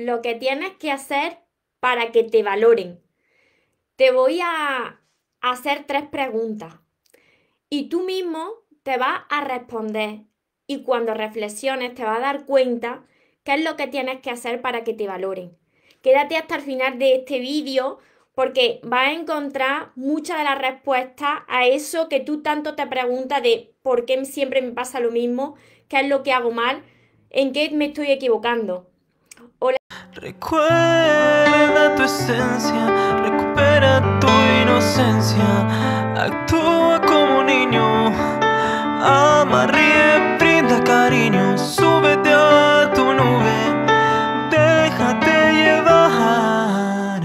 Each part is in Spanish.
lo que tienes que hacer para que te valoren. Te voy a hacer tres preguntas y tú mismo te vas a responder y cuando reflexiones te vas a dar cuenta qué es lo que tienes que hacer para que te valoren. Quédate hasta el final de este vídeo porque vas a encontrar muchas de las respuestas a eso que tú tanto te preguntas de por qué siempre me pasa lo mismo, qué es lo que hago mal, en qué me estoy equivocando. Hola. Recuerda tu esencia, recupera tu inocencia, actúa como niño, ama, ríe, brinda cariño, súbete a tu nube, déjate llevar,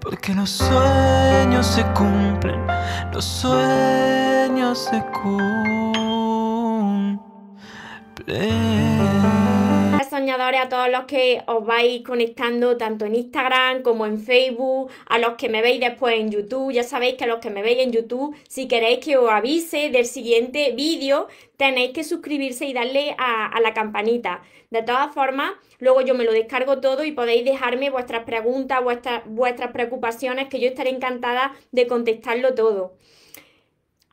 porque los sueños se cumplen, los sueños se cumplen soñadores, a todos los que os vais conectando tanto en Instagram como en Facebook, a los que me veis después en YouTube. Ya sabéis que a los que me veis en YouTube, si queréis que os avise del siguiente vídeo, tenéis que suscribirse y darle a, la campanita. De todas formas, luego yo me lo descargo todo y podéis dejarme vuestras preguntas, vuestras, vuestras preocupaciones, que yo estaré encantada de contestarlo todo.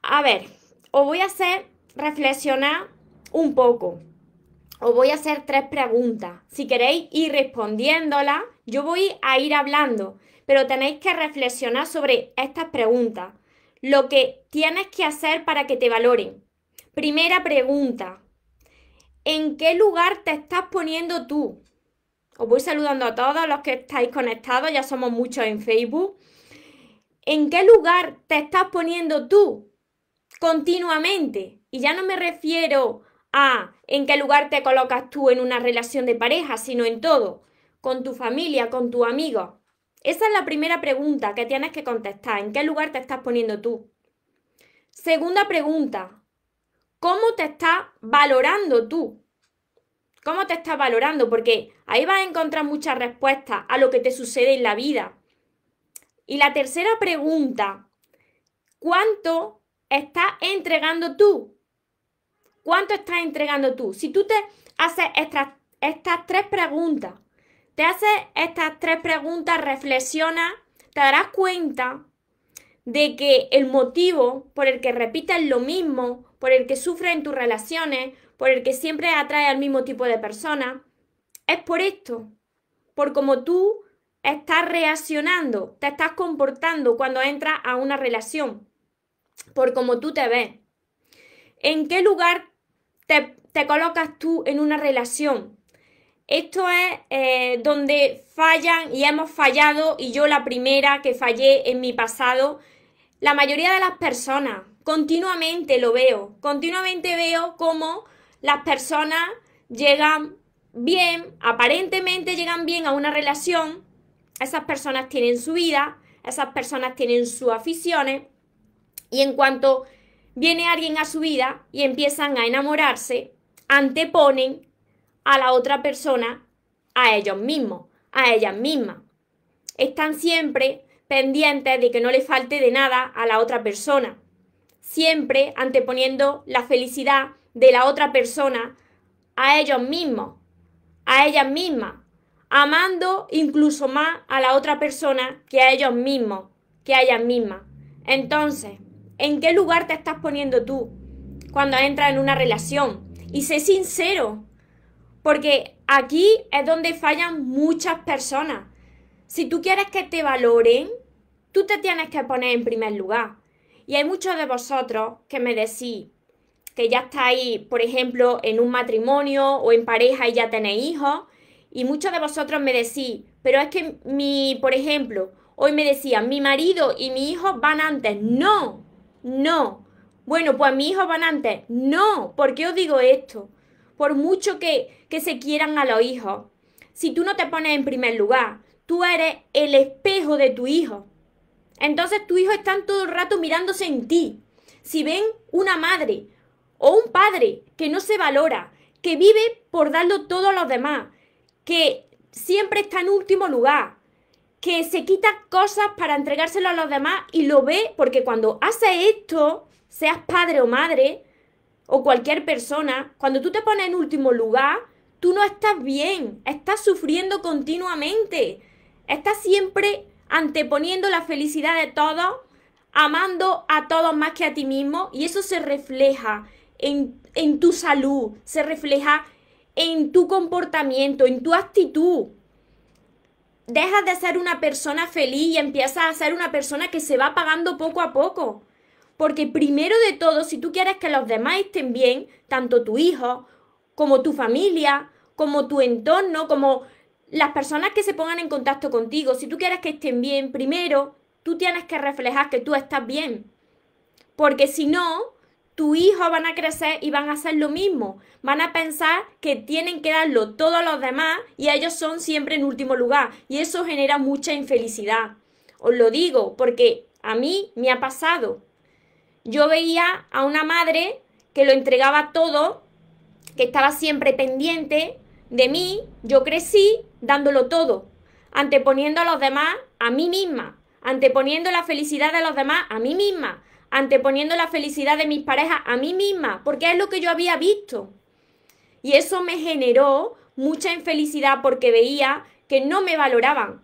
A ver, os voy a hacer reflexionar un poco os voy a hacer tres preguntas. Si queréis ir respondiéndolas, yo voy a ir hablando, pero tenéis que reflexionar sobre estas preguntas. Lo que tienes que hacer para que te valoren. Primera pregunta. ¿En qué lugar te estás poniendo tú? Os voy saludando a todos los que estáis conectados, ya somos muchos en Facebook. ¿En qué lugar te estás poniendo tú? Continuamente. Y ya no me refiero a en qué lugar te colocas tú en una relación de pareja, sino en todo, con tu familia, con tu amigo. Esa es la primera pregunta que tienes que contestar. ¿En qué lugar te estás poniendo tú? Segunda pregunta. ¿Cómo te estás valorando tú? ¿Cómo te estás valorando? Porque ahí vas a encontrar muchas respuestas a lo que te sucede en la vida. Y la tercera pregunta. ¿Cuánto estás entregando tú? ¿Cuánto estás entregando tú? Si tú te haces estas, tres preguntas, te haces estas tres preguntas, reflexionas, te darás cuenta de que el motivo por el que repites lo mismo, por el que sufres en tus relaciones, por el que siempre atraes al mismo tipo de personas, es por esto, por cómo tú estás reaccionando, te estás comportando cuando entras a una relación, por cómo tú te ves. ¿En qué lugar te, colocas tú en una relación. Esto es eh, donde fallan y hemos fallado, y yo la primera que fallé en mi pasado, la mayoría de las personas, continuamente lo veo, continuamente veo cómo las personas llegan bien, aparentemente llegan bien a una relación, esas personas tienen su vida, esas personas tienen sus aficiones, y en cuanto viene alguien a su vida y empiezan a enamorarse, anteponen a la otra persona a ellos mismos, a ellas mismas. Están siempre pendientes de que no le falte de nada a la otra persona, siempre anteponiendo la felicidad de la otra persona a ellos mismos, a ellas mismas, amando incluso más a la otra persona que a ellos mismos, que a ellas mismas. Entonces, ¿En qué lugar te estás poniendo tú cuando entras en una relación? Y sé sincero, porque aquí es donde fallan muchas personas. Si tú quieres que te valoren, tú te tienes que poner en primer lugar. Y hay muchos de vosotros que me decís que ya estáis, por ejemplo, en un matrimonio o en pareja y ya tenéis hijos. Y muchos de vosotros me decís, pero es que mi, por ejemplo, hoy me decían, mi marido y mi hijo van antes. No, no. Bueno, pues mis hijos van antes. No. ¿Por qué os digo esto? Por mucho que, que se quieran a los hijos, si tú no te pones en primer lugar, tú eres el espejo de tu hijo. Entonces tus hijos están todo el rato mirándose en ti. Si ven una madre o un padre que no se valora, que vive por darlo todo a los demás, que siempre está en último lugar, que se quita cosas para entregárselo a los demás y lo ve porque cuando hace esto, seas padre o madre o cualquier persona, cuando tú te pones en último lugar, tú no estás bien, estás sufriendo continuamente, estás siempre anteponiendo la felicidad de todos, amando a todos más que a ti mismo, y eso se refleja en, en tu salud, se refleja en tu comportamiento, en tu actitud. Dejas de ser una persona feliz y empiezas a ser una persona que se va apagando poco a poco. Porque primero de todo, si tú quieres que los demás estén bien, tanto tu hijo como tu familia, como tu entorno, como las personas que se pongan en contacto contigo, si tú quieres que estén bien, primero tú tienes que reflejar que tú estás bien. Porque si no, tu hijo van a crecer y van a hacer lo mismo. Van a pensar que tienen que darlo todos los demás y ellos son siempre en último lugar. Y eso genera mucha infelicidad. Os lo digo porque a mí me ha pasado yo veía a una madre que lo entregaba todo, que estaba siempre pendiente de mí, yo crecí dándolo todo, anteponiendo a los demás a mí misma, anteponiendo la felicidad de los demás a mí misma, anteponiendo la felicidad de mis parejas a mí misma, porque es lo que yo había visto. Y eso me generó mucha infelicidad porque veía que no me valoraban.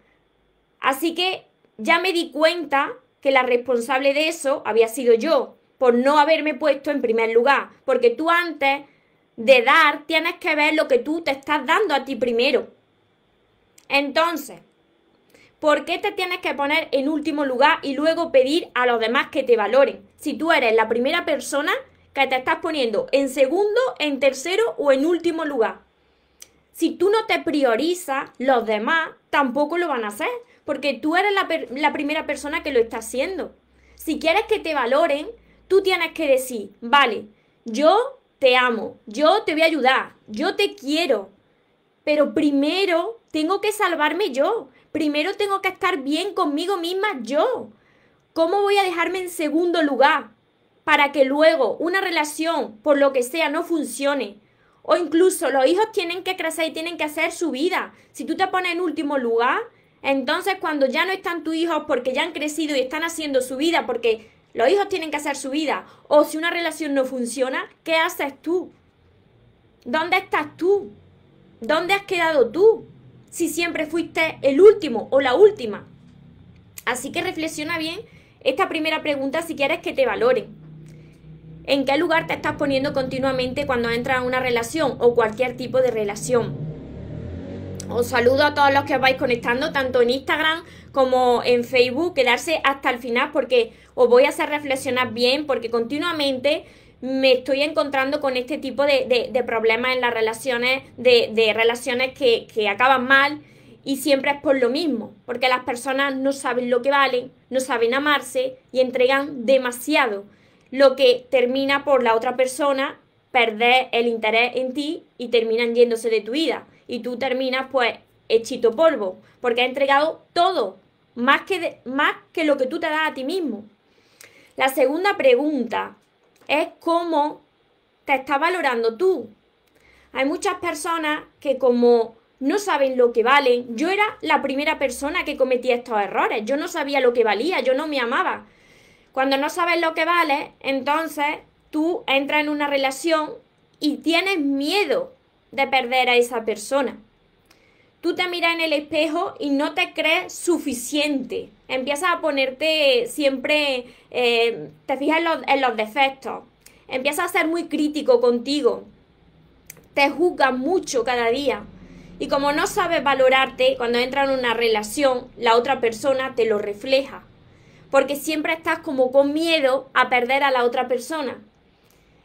Así que ya me di cuenta que la responsable de eso había sido yo, por no haberme puesto en primer lugar, porque tú antes de dar tienes que ver lo que tú te estás dando a ti primero. Entonces, ¿por qué te tienes que poner en último lugar y luego pedir a los demás que te valoren? Si tú eres la primera persona que te estás poniendo en segundo, en tercero o en último lugar. Si tú no te priorizas, los demás tampoco lo van a hacer porque tú eres la, primera persona que lo está haciendo. Si quieres que te valoren, tú tienes que decir, vale, yo te amo, yo te voy a ayudar, yo te quiero, pero primero tengo que salvarme yo, primero tengo que estar bien conmigo misma yo. ¿Cómo voy a dejarme en segundo lugar para que luego una relación, por lo que sea, no funcione? O incluso los hijos tienen que crecer y tienen que hacer su vida. Si tú te pones en último lugar, entonces, cuando ya no están tus hijos porque ya han crecido y están haciendo su vida, porque los hijos tienen que hacer su vida, o si una relación no funciona, ¿qué haces tú? ¿Dónde estás tú? ¿Dónde has quedado tú? Si siempre fuiste el último o la última. Así que reflexiona bien esta primera pregunta si quieres que te valoren. ¿En qué lugar te estás poniendo continuamente cuando entras a una relación o cualquier tipo de relación? Os saludo a todos los que os vais conectando, tanto en Instagram como en Facebook. Quedarse hasta el final porque os voy a hacer reflexionar bien, porque continuamente me estoy encontrando con este tipo de, problemas en las relaciones, de, relaciones que, que acaban mal y siempre es por lo mismo, porque las personas no saben lo que valen, no saben amarse y entregan demasiado, lo que termina por la otra persona perder el interés en ti y terminan yéndose de tu vida y tú terminas pues hechito polvo, porque has entregado todo, más que, más que lo que tú te das a ti mismo. La segunda pregunta es cómo te estás valorando tú. Hay muchas personas que como no saben lo que valen, yo era la primera persona que cometía estos errores, yo no sabía lo que valía, yo no me amaba. Cuando no sabes lo que vale, entonces tú entras en una relación y tienes miedo de perder a esa persona. Tú te miras en el espejo y no te crees suficiente. Empiezas a ponerte siempre, eh, te fijas en los, en los defectos. Empiezas a ser muy crítico contigo. Te juzgas mucho cada día. Y como no sabes valorarte, cuando entras en una relación, la otra persona te lo refleja. Porque siempre estás como con miedo a perder a la otra persona.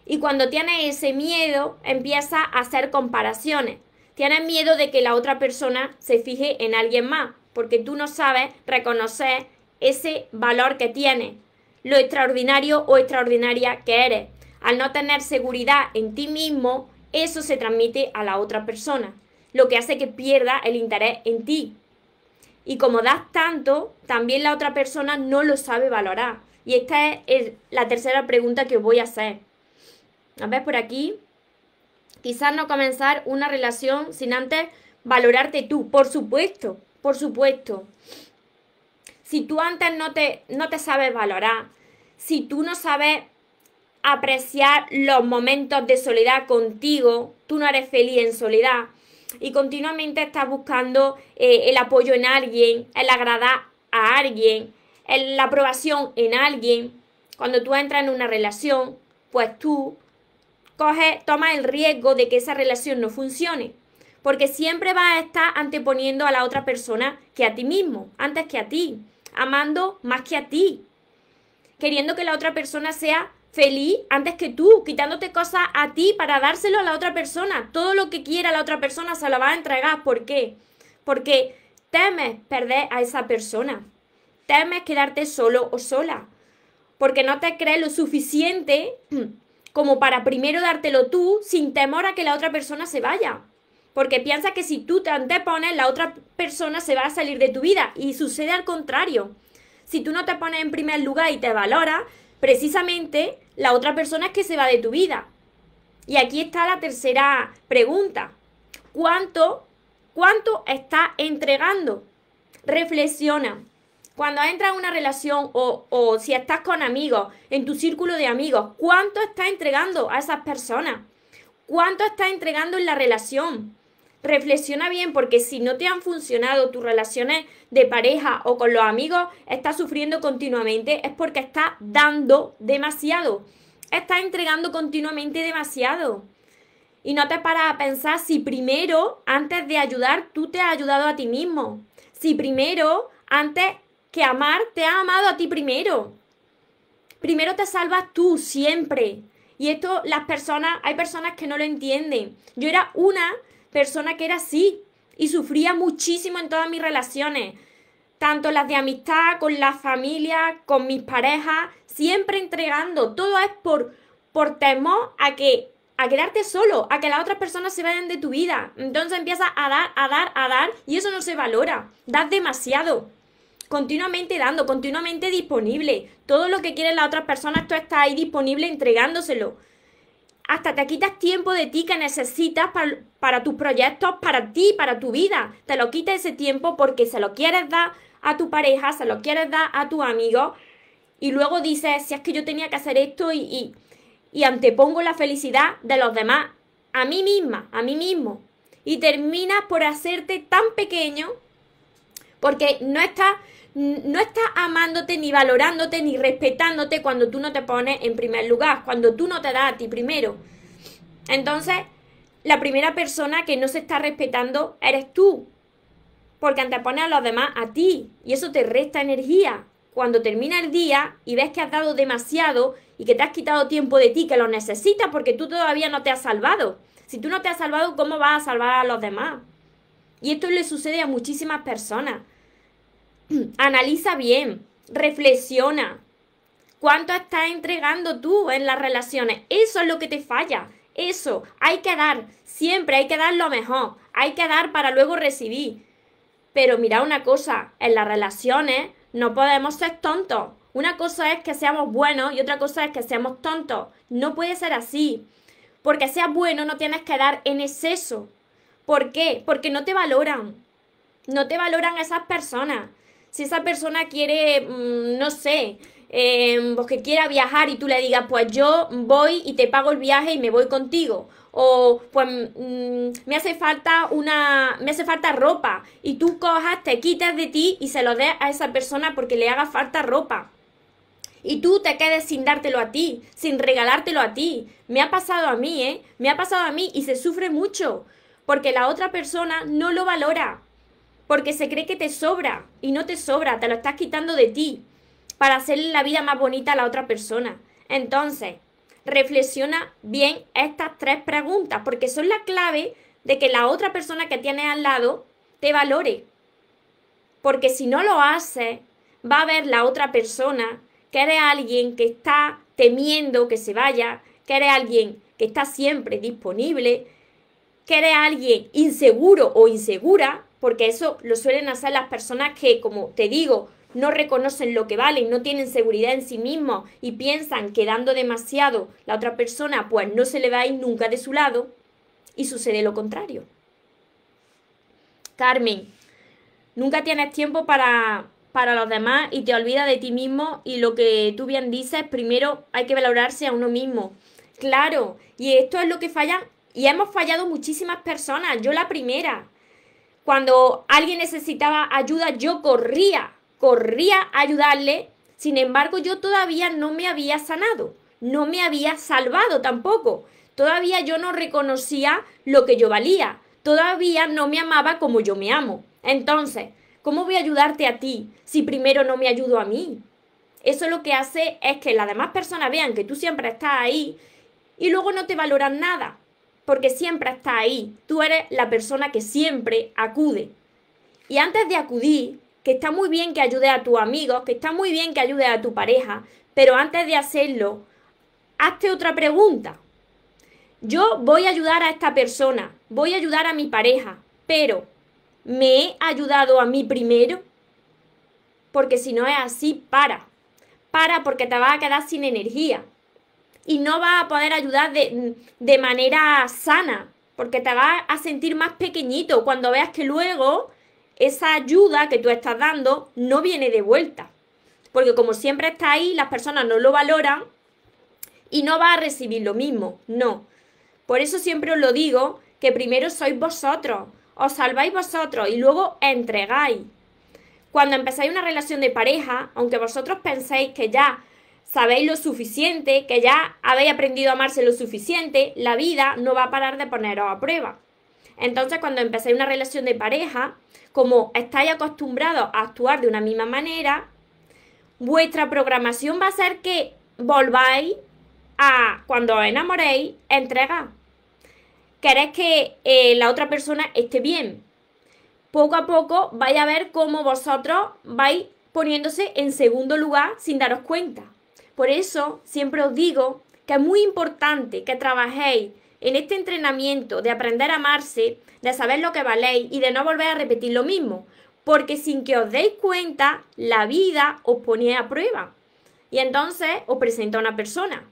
Y cuando tienes ese miedo, empieza a hacer comparaciones. Tienes miedo de que la otra persona se fije en alguien más, porque tú no sabes reconocer ese valor que tienes, lo extraordinario o extraordinaria que eres. Al no tener seguridad en ti mismo, eso se transmite a la otra persona, lo que hace que pierda el interés en ti. Y como das tanto, también la otra persona no lo sabe valorar. Y esta es la tercera pregunta que os voy a hacer. A ver, por aquí. Quizás no comenzar una relación sin antes valorarte tú. Por supuesto, por supuesto. Si tú antes no te, no te sabes valorar, si tú no sabes apreciar los momentos de soledad contigo, tú no eres feliz en soledad, y continuamente estás buscando eh, el apoyo en alguien, el agradar a alguien, la aprobación en alguien, cuando tú entras en una relación, pues tú coges, tomas el riesgo de que esa relación no funcione. Porque siempre vas a estar anteponiendo a la otra persona que a ti mismo, antes que a ti, amando más que a ti, queriendo que la otra persona sea feliz antes que tú, quitándote cosas a ti para dárselo a la otra persona. Todo lo que quiera la otra persona se lo va a entregar. ¿Por qué? Porque temes perder a esa persona. Temes quedarte solo o sola. Porque no te crees lo suficiente como para primero dártelo tú sin temor a que la otra persona se vaya. Porque piensa que si tú te antepones, la otra persona se va a salir de tu vida. Y sucede al contrario. Si tú no te pones en primer lugar y te valoras, precisamente la otra persona es que se va de tu vida. Y aquí está la tercera pregunta. ¿Cuánto, cuánto estás entregando? Reflexiona. Cuando entras en una relación o, o si estás con amigos, en tu círculo de amigos, ¿cuánto estás entregando a esas personas? ¿Cuánto estás entregando en la relación? reflexiona bien porque si no te han funcionado tus relaciones de pareja o con los amigos, estás sufriendo continuamente, es porque estás dando demasiado, estás entregando continuamente demasiado. Y no te paras a pensar si primero, antes de ayudar, tú te has ayudado a ti mismo. Si primero, antes que amar, te has amado a ti primero. Primero te salvas tú, siempre. Y esto las personas, hay personas que no lo entienden. Yo era una persona que era así y sufría muchísimo en todas mis relaciones, tanto las de amistad, con la familia, con mis parejas, siempre entregando. Todo es por, por temor a que a quedarte solo, a que las otras personas se vayan de tu vida. Entonces empiezas a dar, a dar, a dar y eso no se valora. Das demasiado. Continuamente dando, continuamente disponible. Todo lo que quieren las otras personas, tú estás ahí disponible entregándoselo hasta te quitas tiempo de ti que necesitas para, tus proyectos, para ti, para tu vida. Te lo quitas ese tiempo porque se lo quieres dar a tu pareja, se lo quieres dar a tu amigo y luego dices, si es que yo tenía que hacer esto y, y, y antepongo la felicidad de los demás a mí misma, a mí mismo. Y terminas por hacerte tan pequeño porque no estás no estás amándote, ni valorándote, ni respetándote cuando tú no te pones en primer lugar, cuando tú no te das a ti primero. Entonces, la primera persona que no se está respetando eres tú, porque antepones a los demás a ti, y eso te resta energía. Cuando termina el día y ves que has dado demasiado y que te has quitado tiempo de ti, que lo necesitas porque tú todavía no te has salvado. Si tú no te has salvado, ¿cómo vas a salvar a los demás? Y esto le sucede a muchísimas personas. Analiza bien, reflexiona. ¿Cuánto estás entregando tú en las relaciones? Eso es lo que te falla. Eso, hay que dar, siempre hay que dar lo mejor. Hay que dar para luego recibir. Pero mira una cosa, en las relaciones no podemos ser tontos. Una cosa es que seamos buenos y otra cosa es que seamos tontos. No puede ser así. Porque seas bueno no tienes que dar en exceso. ¿Por qué? Porque no te valoran. No te valoran esas personas si esa persona quiere, mm, no sé, eh, pues que quiera viajar y tú le digas, pues yo voy y te pago el viaje y me voy contigo. O pues mm, me hace falta una, me hace falta ropa y tú cojas, te quitas de ti y se lo des a esa persona porque le haga falta ropa. Y tú te quedes sin dártelo a ti, sin regalártelo a ti. Me ha pasado a mí, ¿eh? Me ha pasado a mí y se sufre mucho porque la otra persona no lo valora porque se cree que te sobra y no te sobra, te lo estás quitando de ti para hacerle la vida más bonita a la otra persona. Entonces, reflexiona bien estas tres preguntas porque son la clave de que la otra persona que tienes al lado te valore. Porque si no lo haces, va a ver la otra persona que eres alguien que está temiendo que se vaya, que eres alguien que está siempre disponible, que eres alguien inseguro o insegura porque eso lo suelen hacer las personas que, como te digo, no reconocen lo que valen, no tienen seguridad en sí mismos y piensan que dando demasiado la otra persona pues no se le va a ir nunca de su lado y sucede lo contrario. Carmen, nunca tienes tiempo para, para los demás y te olvidas de ti mismo y lo que tú bien dices, primero hay que valorarse a uno mismo. Claro, y esto es lo que fallan Y hemos fallado muchísimas personas, yo la primera. Cuando alguien necesitaba ayuda, yo corría, corría a ayudarle. Sin embargo, yo todavía no me había sanado, no me había salvado tampoco. Todavía yo no reconocía lo que yo valía. Todavía no me amaba como yo me amo. Entonces, ¿cómo voy a ayudarte a ti si primero no me ayudo a mí? Eso lo que hace es que las demás personas vean que tú siempre estás ahí y luego no te valoran nada porque siempre está ahí. Tú eres la persona que siempre acude. Y antes de acudir, que está muy bien que ayude a tus amigos, que está muy bien que ayude a tu pareja, pero antes de hacerlo, hazte otra pregunta. Yo voy a ayudar a esta persona, voy a ayudar a mi pareja, pero ¿me he ayudado a mí primero? Porque si no es así, para. Para porque te vas a quedar sin energía y no vas a poder ayudar de, de manera sana, porque te vas a sentir más pequeñito cuando veas que luego esa ayuda que tú estás dando no viene de vuelta. Porque como siempre está ahí, las personas no lo valoran y no va a recibir lo mismo. No. Por eso siempre os lo digo, que primero sois vosotros, os salváis vosotros y luego entregáis. Cuando empezáis una relación de pareja, aunque vosotros penséis que ya sabéis lo suficiente, que ya habéis aprendido a amarse lo suficiente, la vida no va a parar de poneros a prueba. Entonces, cuando empecéis una relación de pareja, como estáis acostumbrados a actuar de una misma manera, vuestra programación va a ser que volváis a, cuando os enamoréis, entregar. Queréis que eh, la otra persona esté bien. Poco a poco vais a ver cómo vosotros vais poniéndose en segundo lugar sin daros cuenta. Por eso siempre os digo que es muy importante que trabajéis en este entrenamiento de aprender a amarse, de saber lo que valéis y de no volver a repetir lo mismo, porque sin que os deis cuenta, la vida os pone a prueba. Y entonces os presenta una persona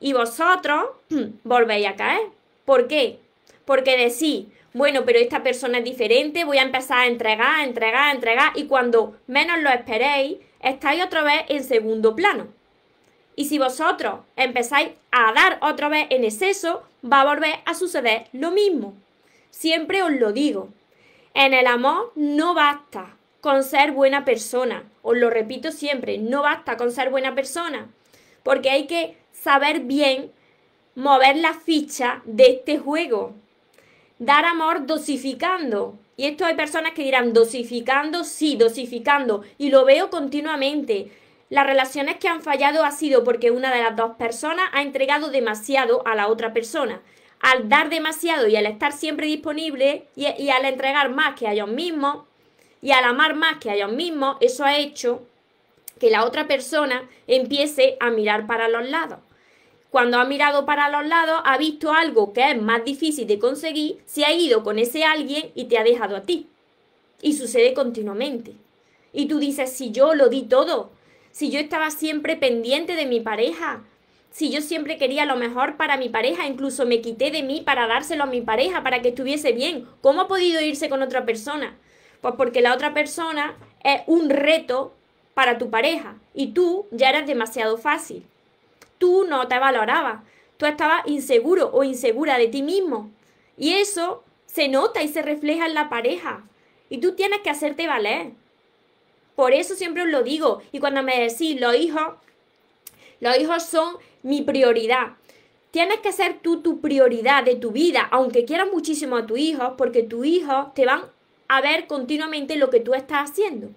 y vosotros volvéis a caer. ¿Por qué? Porque decís, bueno, pero esta persona es diferente, voy a empezar a entregar, a entregar, a entregar, y cuando menos lo esperéis, estáis otra vez en segundo plano. Y si vosotros empezáis a dar otra vez en exceso, va a volver a suceder lo mismo. Siempre os lo digo. En el amor no basta con ser buena persona. Os lo repito siempre, no basta con ser buena persona. Porque hay que saber bien mover la ficha de este juego. Dar amor dosificando. Y esto hay personas que dirán, dosificando, sí, dosificando. Y lo veo continuamente. Las relaciones que han fallado ha sido porque una de las dos personas ha entregado demasiado a la otra persona. Al dar demasiado y al estar siempre disponible y, al entregar más que a ellos mismos y al amar más que a ellos mismos, eso ha hecho que la otra persona empiece a mirar para los lados. Cuando ha mirado para los lados, ha visto algo que es más difícil de conseguir, se ha ido con ese alguien y te ha dejado a ti. Y sucede continuamente. Y tú dices, si yo lo di todo, si yo estaba siempre pendiente de mi pareja, si yo siempre quería lo mejor para mi pareja, incluso me quité de mí para dárselo a mi pareja, para que estuviese bien, ¿cómo ha podido irse con otra persona? Pues porque la otra persona es un reto para tu pareja y tú ya eres demasiado fácil. Tú no te valorabas, tú estabas inseguro o insegura de ti mismo. Y eso se nota y se refleja en la pareja. Y tú tienes que hacerte valer. Por eso siempre os lo digo. Y cuando me decís, los hijos, los hijos son mi prioridad. Tienes que ser tú tu prioridad de tu vida, aunque quieras muchísimo a tu hijo, porque tus hijos te van a ver continuamente lo que tú estás haciendo.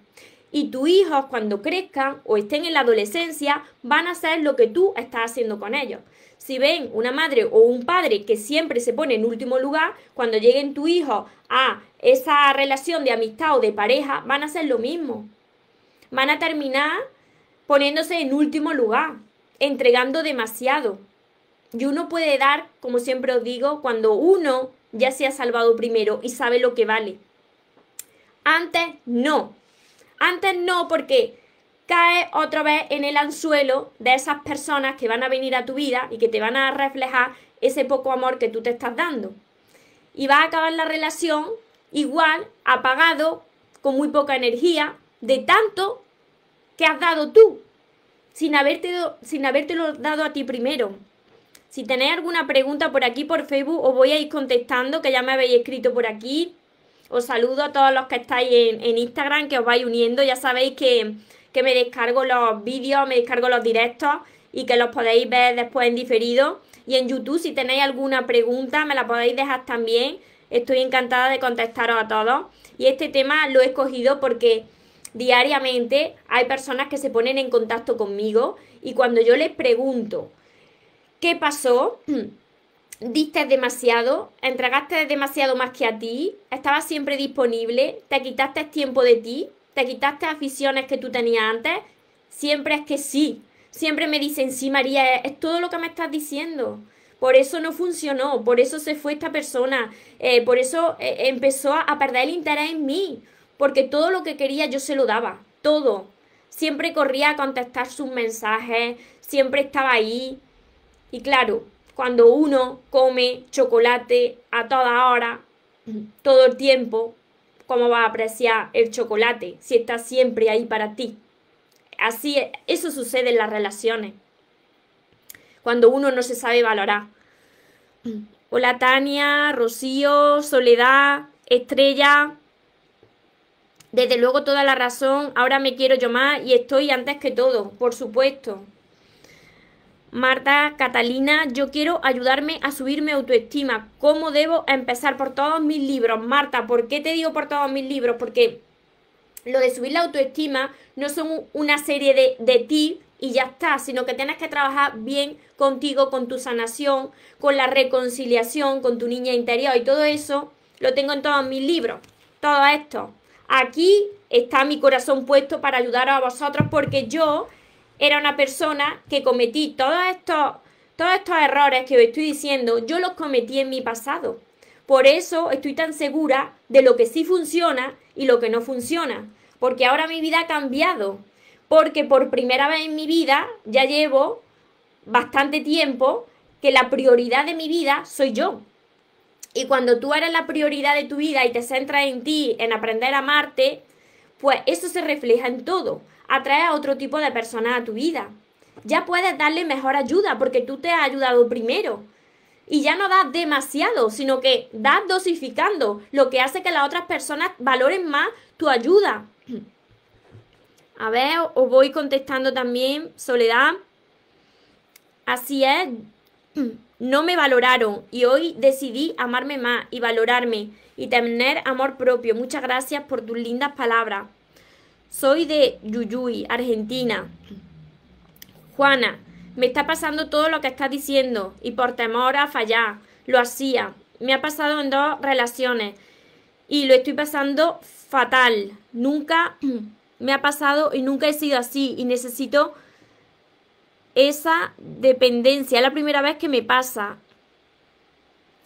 Y tus hijos, cuando crezcan o estén en la adolescencia, van a hacer lo que tú estás haciendo con ellos. Si ven una madre o un padre que siempre se pone en último lugar, cuando lleguen tu hijo a esa relación de amistad o de pareja, van a hacer lo mismo van a terminar poniéndose en último lugar, entregando demasiado. Y uno puede dar, como siempre os digo, cuando uno ya se ha salvado primero y sabe lo que vale. Antes no. Antes no porque cae otra vez en el anzuelo de esas personas que van a venir a tu vida y que te van a reflejar ese poco amor que tú te estás dando. Y va a acabar la relación igual, apagado, con muy poca energía, de tanto que has dado tú, sin, haberte, sin habértelo dado a ti primero, Si tenéis alguna pregunta por aquí, por Facebook, os voy a ir contestando, que ya me habéis escrito por aquí. Os saludo a todos los que estáis en, Instagram, que os vais uniendo. Ya sabéis que, que me descargo los vídeos, me descargo los directos y que los podéis ver después en diferido. Y en YouTube, si tenéis alguna pregunta, me la podéis dejar también. Estoy encantada de contestaros a todos. Y este tema lo he escogido porque diariamente hay personas que se ponen en contacto conmigo y cuando yo les pregunto qué pasó, diste demasiado, entregaste demasiado más que a ti, estabas siempre disponible, te quitaste tiempo de ti, te quitaste aficiones que tú tenías antes, siempre es que sí. Siempre me dicen, sí, María, es todo lo que me estás diciendo. Por eso no funcionó, por eso se fue esta persona, eh, por eso eh, empezó a perder el interés en mí, porque todo lo que quería yo se lo daba, todo. Siempre corría a contestar sus mensajes, siempre estaba ahí. Y claro, cuando uno come chocolate a toda hora, todo el tiempo, ¿cómo va a apreciar el chocolate si está siempre ahí para ti? Así, eso sucede en las relaciones. Cuando uno no se sabe valorar. Hola Tania, Rocío, Soledad, Estrella. Desde luego toda la razón. Ahora me quiero yo más y estoy antes que todo, por supuesto. Marta, Catalina, yo quiero ayudarme a subir mi autoestima. ¿Cómo debo empezar por todos mis libros? Marta, ¿por qué te digo por todos mis libros? Porque lo de subir la autoestima no son una serie de, de ti y ya está, sino que tienes que trabajar bien contigo, con tu sanación, con la reconciliación, con tu niña interior y todo eso lo tengo en todos mis libros, todo esto. Aquí está mi corazón puesto para ayudar a vosotros porque yo era una persona que cometí todos estos, todos estos errores que os estoy diciendo, yo los cometí en mi pasado. Por eso estoy tan segura de lo que sí funciona y lo que no funciona. Porque ahora mi vida ha cambiado. Porque por primera vez en mi vida ya llevo bastante tiempo que la prioridad de mi vida soy yo. Y cuando tú eres la prioridad de tu vida y te centras en ti, en aprender a amarte, pues eso se refleja en todo. Atrae a otro tipo de personas a tu vida. Ya puedes darle mejor ayuda porque tú te has ayudado primero. Y ya no das demasiado, sino que das dosificando, lo que hace que las otras personas valoren más tu ayuda. A ver, os voy contestando también, Soledad. Así es, no me valoraron y hoy decidí amarme más y valorarme y tener amor propio. Muchas gracias por tus lindas palabras. Soy de Yuyuy, Argentina. Juana, me está pasando todo lo que estás diciendo y por temor a fallar, lo hacía. Me ha pasado en dos relaciones y lo estoy pasando fatal. Nunca me ha pasado y nunca he sido así y necesito esa dependencia. Es la primera vez que me pasa.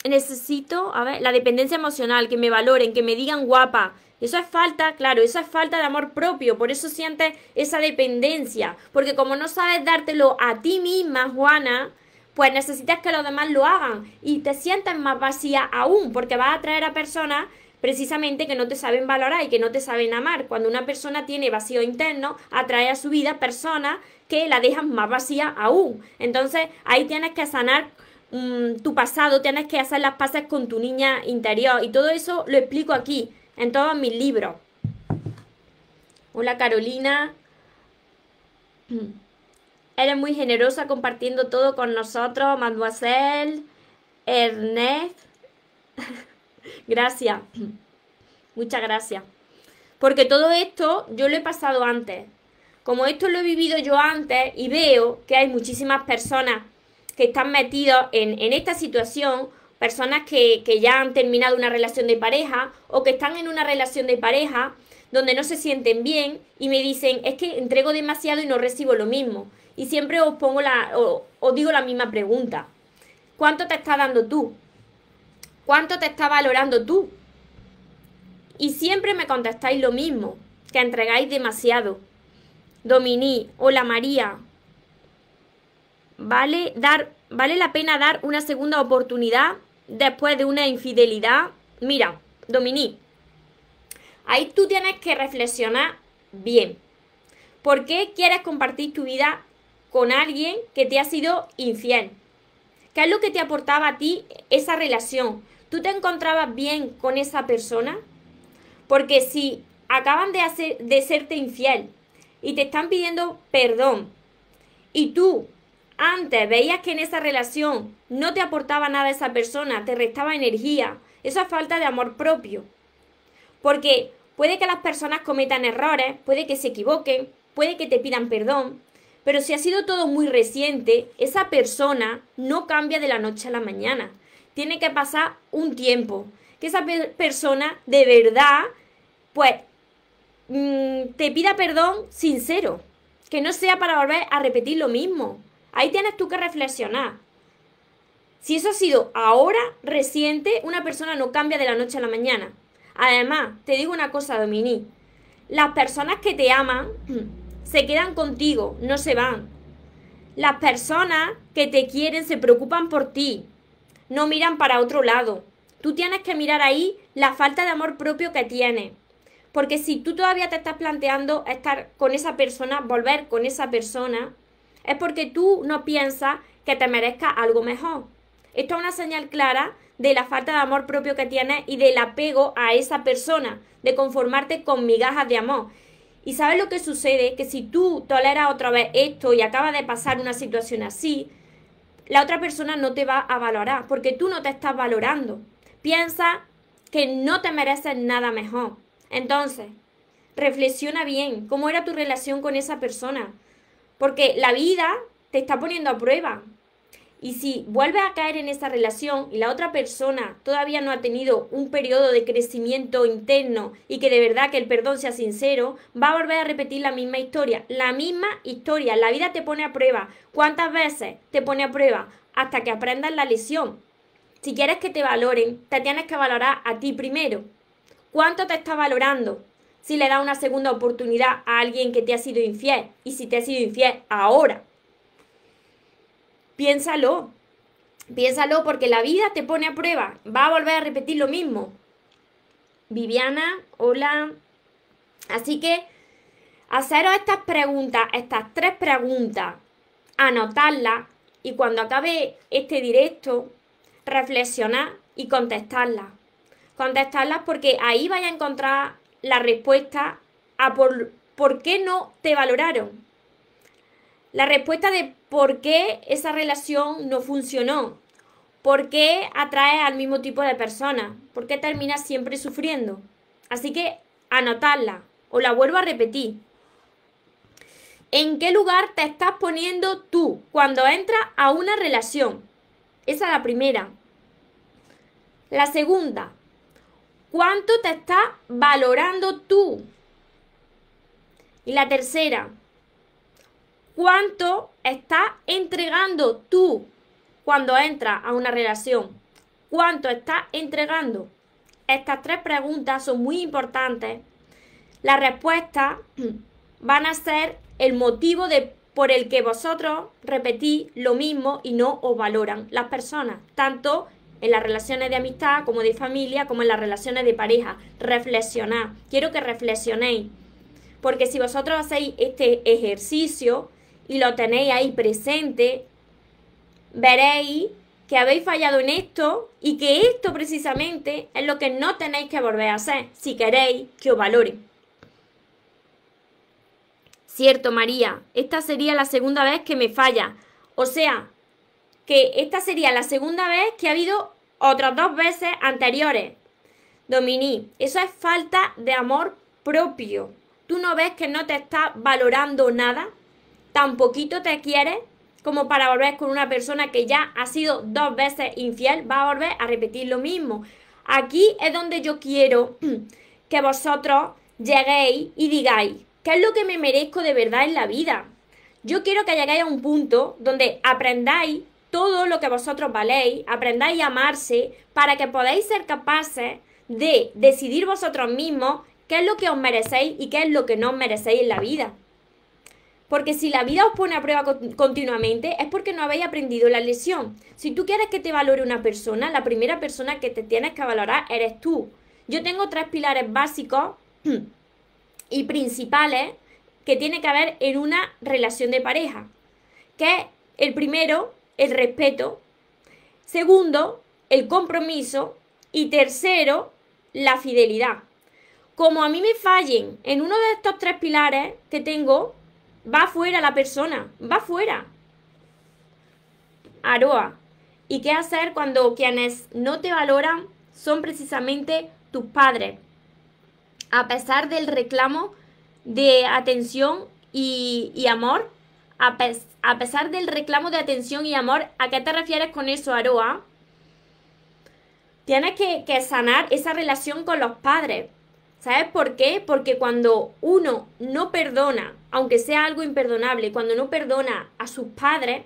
Necesito, a ver, la dependencia emocional, que me valoren, que me digan guapa. Eso es falta, claro, eso es falta de amor propio, por eso sientes esa dependencia, porque como no sabes dártelo a ti misma, Juana, pues necesitas que los demás lo hagan y te sientes más vacía aún, porque vas a atraer a personas precisamente que no te saben valorar y que no te saben amar. Cuando una persona tiene vacío interno, atrae a su vida personas que la dejan más vacía aún. Entonces ahí tienes que sanar mm, tu pasado, tienes que hacer las paces con tu niña interior y todo eso lo explico aquí, en todos mis libros. Hola Carolina. Eres muy generosa compartiendo todo con nosotros, mademoiselle, Ernest. Gracias. Muchas gracias. Porque todo esto yo lo he pasado antes. Como esto lo he vivido yo antes y veo que hay muchísimas personas que están metidos en, esta situación, personas que, que ya han terminado una relación de pareja o que están en una relación de pareja donde no se sienten bien y me dicen, es que entrego demasiado y no recibo lo mismo. Y siempre os pongo la, os digo la misma pregunta. ¿Cuánto te está dando tú? ¿Cuánto te está valorando tú? Y siempre me contestáis lo mismo, que entregáis demasiado. Domini, hola María. ¿Vale, dar, ¿Vale la pena dar una segunda oportunidad después de una infidelidad? Mira, Domini, ahí tú tienes que reflexionar bien. ¿Por qué quieres compartir tu vida con alguien que te ha sido infiel? ¿Qué es lo que te aportaba a ti esa relación? ¿Tú te encontrabas bien con esa persona? Porque si acaban de, hacer, de serte infiel y te están pidiendo perdón y tú antes veías que en esa relación no te aportaba nada esa persona, te restaba energía, eso es falta de amor propio. Porque puede que las personas cometan errores, puede que se equivoquen, puede que te pidan perdón, pero si ha sido todo muy reciente, esa persona no cambia de la noche a la mañana. Tiene que pasar un tiempo. Que esa persona de verdad, pues, mm, te pida perdón sincero. Que no sea para volver a repetir lo mismo. Ahí tienes tú que reflexionar. Si eso ha sido ahora, reciente, una persona no cambia de la noche a la mañana. Además, te digo una cosa, Dominique. Las personas que te aman se quedan contigo, no se van. Las personas que te quieren se preocupan por ti, no miran para otro lado. Tú tienes que mirar ahí la falta de amor propio que tienes. Porque si tú todavía te estás planteando estar con esa persona, volver con esa persona, es porque tú no piensas que te merezca algo mejor. Esto es una señal clara de la falta de amor propio que tienes y del apego a esa persona, de conformarte con migajas de amor. Y sabes lo que sucede, que si tú toleras otra vez esto y acaba de pasar una situación así, la otra persona no te va a valorar, porque tú no te estás valorando. Piensa que no te mereces nada mejor. Entonces, reflexiona bien cómo era tu relación con esa persona. Porque la vida te está poniendo a prueba. Y si vuelves a caer en esa relación y la otra persona todavía no ha tenido un periodo de crecimiento interno y que de verdad que el perdón sea sincero, va a volver a repetir la misma historia. La misma historia. La vida te pone a prueba. ¿Cuántas veces te pone a prueba? Hasta que aprendas la lección. Si quieres que te valoren, te tienes que valorar a ti primero. ¿Cuánto te está valorando? si le da una segunda oportunidad a alguien que te ha sido infiel y si te ha sido infiel ahora. Piénsalo, piénsalo porque la vida te pone a prueba, va a volver a repetir lo mismo. Viviana, hola. Así que haceros estas preguntas, estas tres preguntas, anotarlas y cuando acabe este directo, reflexionar y contestarlas. Contestarlas porque ahí vais a encontrar la respuesta a por, por qué no te valoraron. La respuesta de por qué esa relación no funcionó. ¿Por qué atraes al mismo tipo de personas? ¿Por qué terminas siempre sufriendo? Así que anotarla o la vuelvo a repetir. ¿En qué lugar te estás poniendo tú cuando entras a una relación? Esa es la primera. La segunda, ¿Cuánto te estás valorando tú? Y la tercera, ¿cuánto estás entregando tú cuando entras a una relación? ¿Cuánto estás entregando? Estas tres preguntas son muy importantes. Las respuestas van a ser el motivo de, por el que vosotros repetís lo mismo y no os valoran las personas, tanto en las relaciones de amistad, como de familia, como en las relaciones de pareja. Reflexionar. Quiero que reflexionéis. Porque si vosotros hacéis este ejercicio y lo tenéis ahí presente, veréis que habéis fallado en esto y que esto precisamente es lo que no tenéis que volver a hacer si queréis que os valoren. Cierto, María, esta sería la segunda vez que me falla. O sea, que esta sería la segunda vez que ha habido otras dos veces anteriores. Dominique, eso es falta de amor propio. ¿Tú no ves que no te está valorando nada? ¿Tan poquito te quieres como para volver con una persona que ya ha sido dos veces infiel? Va a volver a repetir lo mismo. Aquí es donde yo quiero que vosotros lleguéis y digáis, ¿qué es lo que me merezco de verdad en la vida? Yo quiero que lleguéis a un punto donde aprendáis todo lo que vosotros valéis, aprendáis a amarse para que podáis ser capaces de decidir vosotros mismos qué es lo que os merecéis y qué es lo que no os merecéis en la vida. Porque si la vida os pone a prueba continuamente es porque no habéis aprendido la lección. Si tú quieres que te valore una persona, la primera persona que te tienes que valorar eres tú. Yo tengo tres pilares básicos y principales que tiene que haber en una relación de pareja. Que el primero el respeto, Segundo, el compromiso. Y tercero, la fidelidad. Como a mí me fallen en uno de estos tres pilares que tengo, va fuera la persona, va fuera. Aroa. ¿Y qué hacer cuando quienes no te valoran son precisamente tus padres? A pesar del reclamo de atención y, amor, a, pesar del reclamo de atención y amor, ¿a qué te refieres con eso, Aroa? Tienes que sanar esa relación con los padres. ¿Sabes por qué? Porque cuando uno no perdona, aunque sea algo imperdonable, cuando no perdona a sus padres,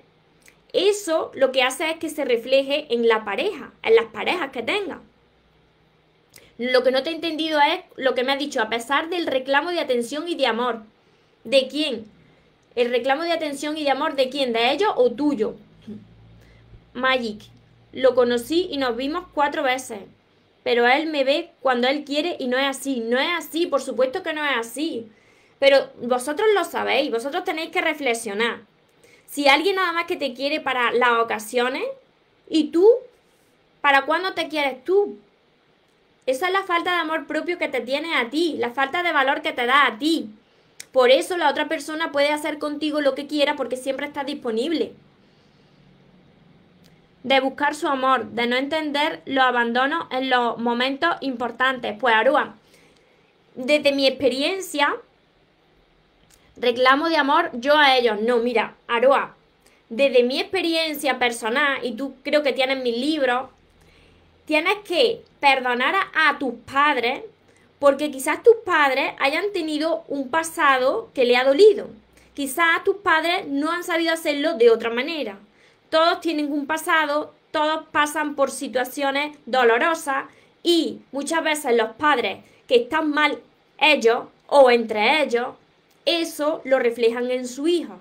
eso lo que hace es que se refleje en la pareja, en las parejas que tengan. Lo que no te he entendido es lo que me ha dicho, a pesar del reclamo de atención y de amor. ¿De quién? El reclamo de atención y de amor de quién? ¿De ellos o tuyo? Magic. Lo conocí y nos vimos cuatro veces. Pero él me ve cuando él quiere y no es así. No es así, por supuesto que no es así. Pero vosotros lo sabéis, vosotros tenéis que reflexionar. Si alguien nada más que te quiere para las ocasiones, ¿y tú? ¿Para cuándo te quieres tú? Esa es la falta de amor propio que te tiene a ti, la falta de valor que te da a ti. Por eso la otra persona puede hacer contigo lo que quiera porque siempre está disponible. De buscar su amor, de no entender los abandonos en los momentos importantes. Pues Arúa, desde mi experiencia, reclamo de amor yo a ellos. No, mira, Aroa, desde mi experiencia personal, y tú creo que tienes mis libros, tienes que perdonar a, tus padres porque quizás tus padres hayan tenido un pasado que le ha dolido. Quizás tus padres no han sabido hacerlo de otra manera. Todos tienen un pasado, todos pasan por situaciones dolorosas y muchas veces los padres que están mal ellos o entre ellos eso lo reflejan en su hija.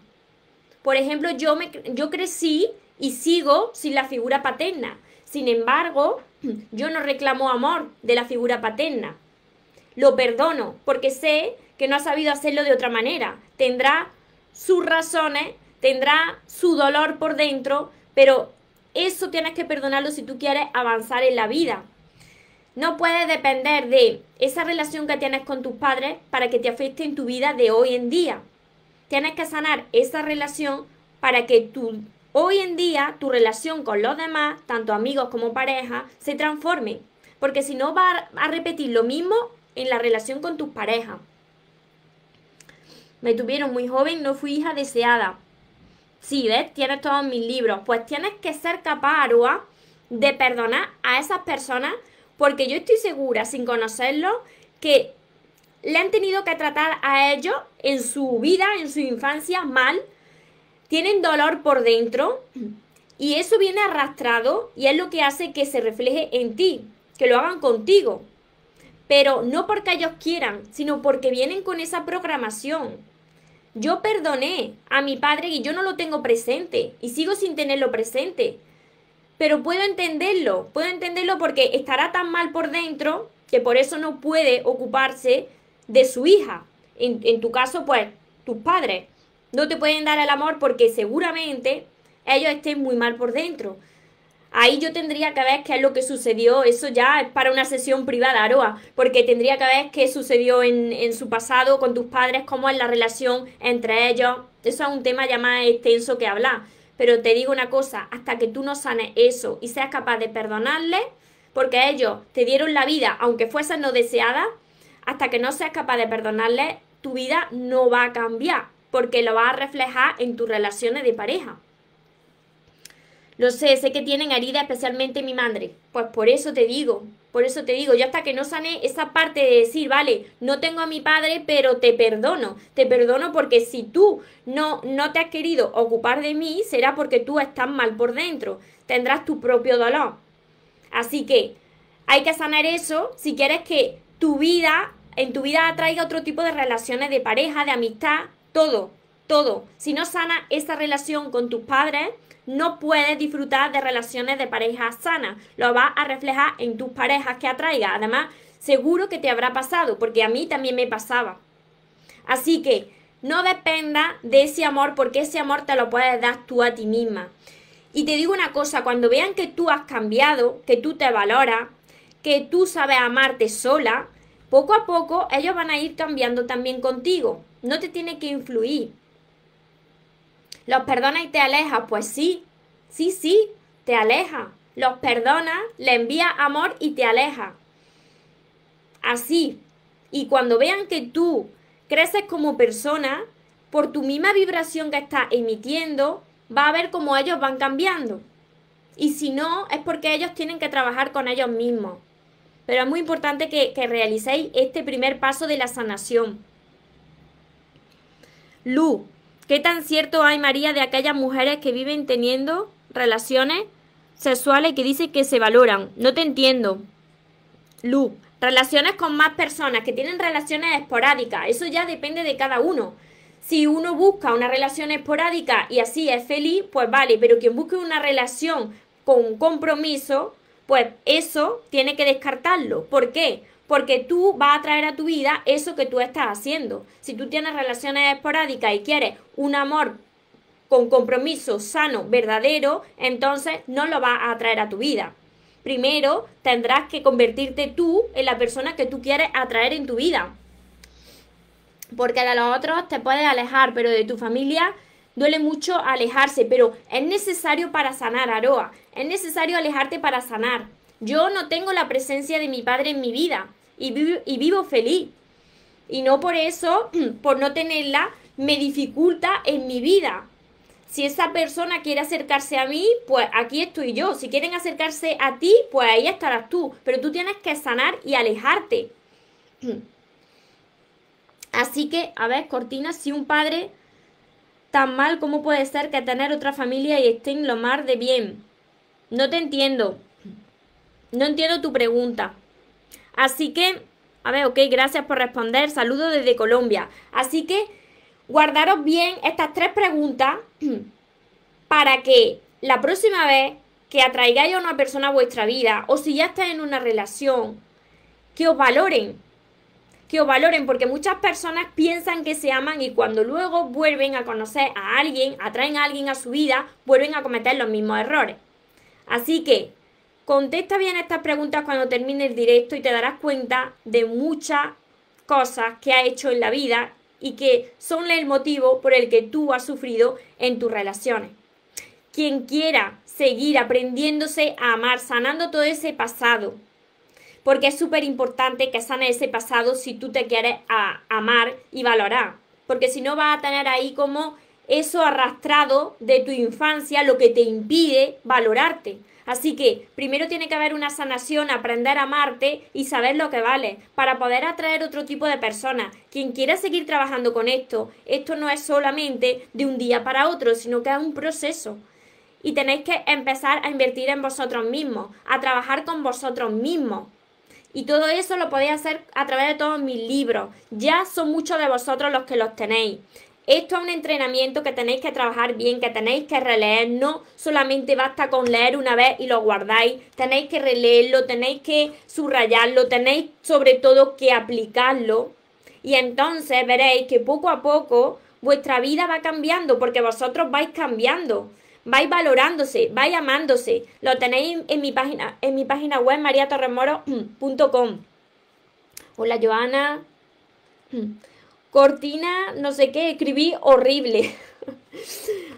Por ejemplo, yo, me, yo crecí y sigo sin la figura paterna. Sin embargo, yo no reclamo amor de la figura paterna. Lo perdono porque sé que no ha sabido hacerlo de otra manera. Tendrá sus razones, tendrá su dolor por dentro, pero eso tienes que perdonarlo si tú quieres avanzar en la vida. No puedes depender de esa relación que tienes con tus padres para que te afecte en tu vida de hoy en día. Tienes que sanar esa relación para que tu, hoy en día tu relación con los demás, tanto amigos como pareja, se transforme. Porque si no va a repetir lo mismo en la relación con tus parejas. Me tuvieron muy joven, no fui hija deseada. Sí, ¿ves? Tienes todos mis libros. Pues tienes que ser capaz, Arua, de perdonar a esas personas porque yo estoy segura, sin conocerlo, que le han tenido que tratar a ellos en su vida, en su infancia, mal, tienen dolor por dentro y eso viene arrastrado y es lo que hace que se refleje en ti, que lo hagan contigo. Pero no porque ellos quieran, sino porque vienen con esa programación. Yo perdoné a mi padre y yo no lo tengo presente y sigo sin tenerlo presente pero puedo entenderlo, puedo entenderlo porque estará tan mal por dentro que por eso no puede ocuparse de su hija. En, tu caso, pues, tus padres no te pueden dar el amor porque seguramente ellos estén muy mal por dentro. Ahí yo tendría que ver qué es lo que sucedió. Eso ya es para una sesión privada, Aroa, porque tendría que ver qué sucedió en, en, su pasado con tus padres, cómo es la relación entre ellos. Eso es un tema ya más extenso que hablar. Pero te digo una cosa, hasta que tú no sanes eso y seas capaz de perdonarle, porque ellos te dieron la vida, aunque fuese no deseada, hasta que no seas capaz de perdonarle, tu vida no va a cambiar, porque lo va a reflejar en tus relaciones de pareja. Lo sé, sé que tienen herida especialmente mi madre. Pues por eso te digo, por eso te digo, yo hasta que no sane esa parte de decir, vale, no tengo a mi padre, pero te perdono. Te perdono porque si tú no, no te has querido ocupar de mí, será porque tú estás mal por dentro. Tendrás tu propio dolor. Así que hay que sanar eso si quieres que tu vida, en tu vida atraiga otro tipo de relaciones de pareja, de amistad, todo, todo. Si no sana esa relación con tus padres, no puedes disfrutar de relaciones de pareja sanas. Lo vas a reflejar en tus parejas que atraiga. Además, seguro que te habrá pasado, porque a mí también me pasaba. Así que no dependa de ese amor, porque ese amor te lo puedes dar tú a ti misma. Y te digo una cosa, cuando vean que tú has cambiado, que tú te valoras, que tú sabes amarte sola, poco a poco ellos van a ir cambiando también contigo. No te tiene que influir. ¿Los perdona y te aleja? Pues sí, sí, sí, te aleja. Los perdona, le envía amor y te aleja. Así. Y cuando vean que tú creces como persona, por tu misma vibración que estás emitiendo, va a ver cómo ellos van cambiando. Y si no, es porque ellos tienen que trabajar con ellos mismos. Pero es muy importante que, que realicéis este primer paso de la sanación. Lu, ¿qué tan cierto hay, María, de aquellas mujeres que viven teniendo relaciones sexuales que dicen que se valoran? No te entiendo. Lu, relaciones con más personas, que tienen relaciones esporádicas, eso ya depende de cada uno. Si uno busca una relación esporádica y así es feliz, pues vale, pero quien busque una relación con compromiso, pues eso tiene que descartarlo. ¿Por qué? Porque tú vas a traer a tu vida eso que tú estás haciendo. Si tú tienes relaciones esporádicas y quieres un amor con compromiso sano, verdadero, entonces no lo vas a traer a tu vida. Primero tendrás que convertirte tú en la persona que tú quieres atraer en tu vida porque de los otros te puedes alejar, pero de tu familia duele mucho alejarse, pero es necesario para sanar, Aroa, es necesario alejarte para sanar. Yo no tengo la presencia de mi padre en mi vida y vivo, feliz. Y no por eso, por no tenerla, me dificulta en mi vida. Si esa persona quiere acercarse a mí, pues aquí estoy yo. Si quieren acercarse a ti, pues ahí estarás tú. Pero tú tienes que sanar y alejarte. Así que, a ver, Cortina, si un padre tan mal, ¿cómo puede ser que tener otra familia y estén lo más de bien? No te entiendo. No entiendo tu pregunta. Así que, a ver, ok, gracias por responder. Saludos desde Colombia. Así que, guardaros bien estas tres preguntas para que la próxima vez que atraigáis a una persona a vuestra vida o si ya estáis en una relación, que os valoren, que os valoren, porque muchas personas piensan que se aman y cuando luego vuelven a conocer a alguien, atraen a alguien a su vida, vuelven a cometer los mismos errores. Así que contesta bien estas preguntas cuando termine el directo y te darás cuenta de muchas cosas que ha hecho en la vida y que son el motivo por el que tú has sufrido en tus relaciones. Quien quiera seguir aprendiéndose a amar, sanando todo ese pasado, porque es súper importante que sane ese pasado si tú te quieres amar y valorar, porque si no vas a tener ahí como eso arrastrado de tu infancia, lo que te impide valorarte. Así que primero tiene que haber una sanación, aprender a amarte y saber lo que vale para poder atraer otro tipo de personas. Quien quiera seguir trabajando con esto, esto no es solamente de un día para otro, sino que es un proceso. Y tenéis que empezar a invertir en vosotros mismos, a trabajar con vosotros mismos. Y todo eso lo podéis hacer a través de todos mis libros. Ya son muchos de vosotros los que los tenéis. Esto es un entrenamiento que tenéis que trabajar bien, que tenéis que releer. No solamente basta con leer una vez y lo guardáis. Tenéis que releerlo, tenéis que subrayarlo, tenéis sobre todo que aplicarlo. Y entonces veréis que poco a poco vuestra vida va cambiando porque vosotros vais cambiando vais valorándose, vais amándose. Lo tenéis en mi página, en mi página web mariatorremoro.com. Hola Joana. Cortina, no sé qué, escribí horrible.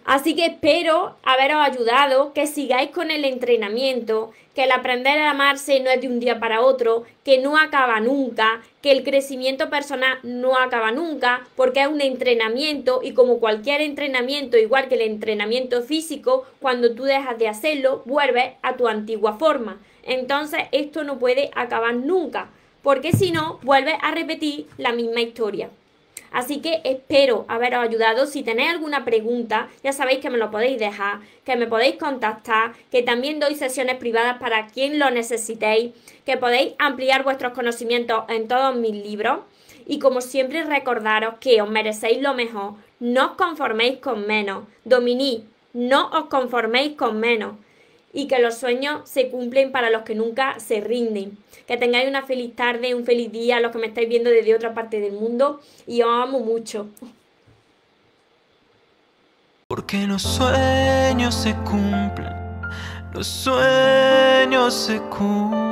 Así que espero haberos ayudado, que sigáis con el entrenamiento, que el aprender a amarse no es de un día para otro, que no acaba nunca, que el crecimiento personal no acaba nunca, porque es un entrenamiento y como cualquier entrenamiento, igual que el entrenamiento físico, cuando tú dejas de hacerlo, vuelves a tu antigua forma. Entonces esto no puede acabar nunca, porque si no, vuelves a repetir la misma historia. Así que espero haberos ayudado. Si tenéis alguna pregunta, ya sabéis que me lo podéis dejar, que me podéis contactar, que también doy sesiones privadas para quien lo necesitéis, que podéis ampliar vuestros conocimientos en todos mis libros. Y como siempre recordaros que os merecéis lo mejor, no os conforméis con menos. Dominique, no os conforméis con menos y que los sueños se cumplen para los que nunca se rinden. Que tengáis una feliz tarde, un feliz día, los que me estáis viendo desde otra parte del mundo y os amo mucho. Porque los sueños se cumplen, los sueños se cumplen.